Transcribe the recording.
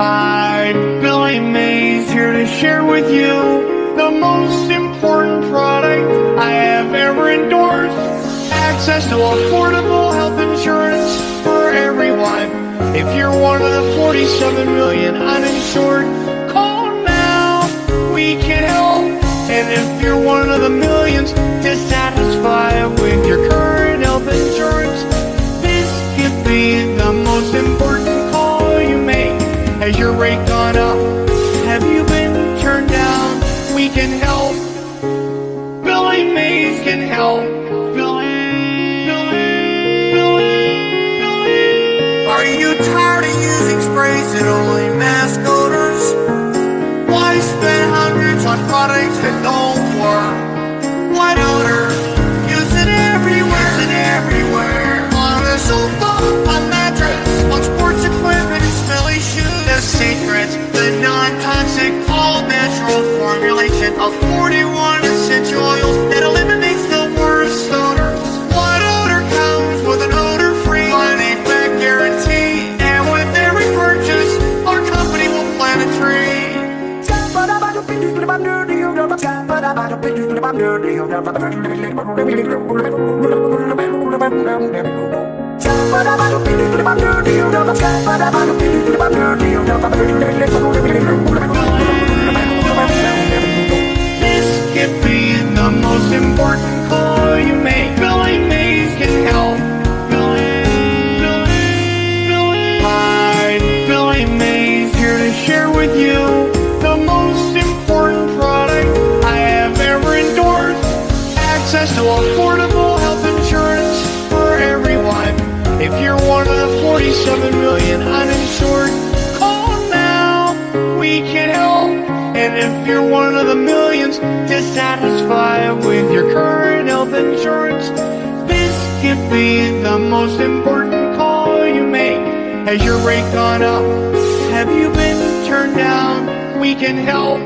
Hi, Billy Mays here to share with you the most important product I have ever endorsed. Access to affordable health insurance for everyone. If you're one of the 47 million Has your rate gone up? Have you been turned down? We can help. Billy Mays can help. Billy, Billy, Billy, Billy. Are you tired all-natural formulation of 41 essential oils that eliminates the worst odors. What odor comes with an odor-free money-back guarantee? And with every purchase, our company will plant a tree. This affordable health insurance for everyone. If you're one of the 47 million uninsured, call now. We can help. And if you're one of the millions dissatisfied with your current health insurance, this could be the most important call you make. Has your rate gone up? Have you been turned down? We can help.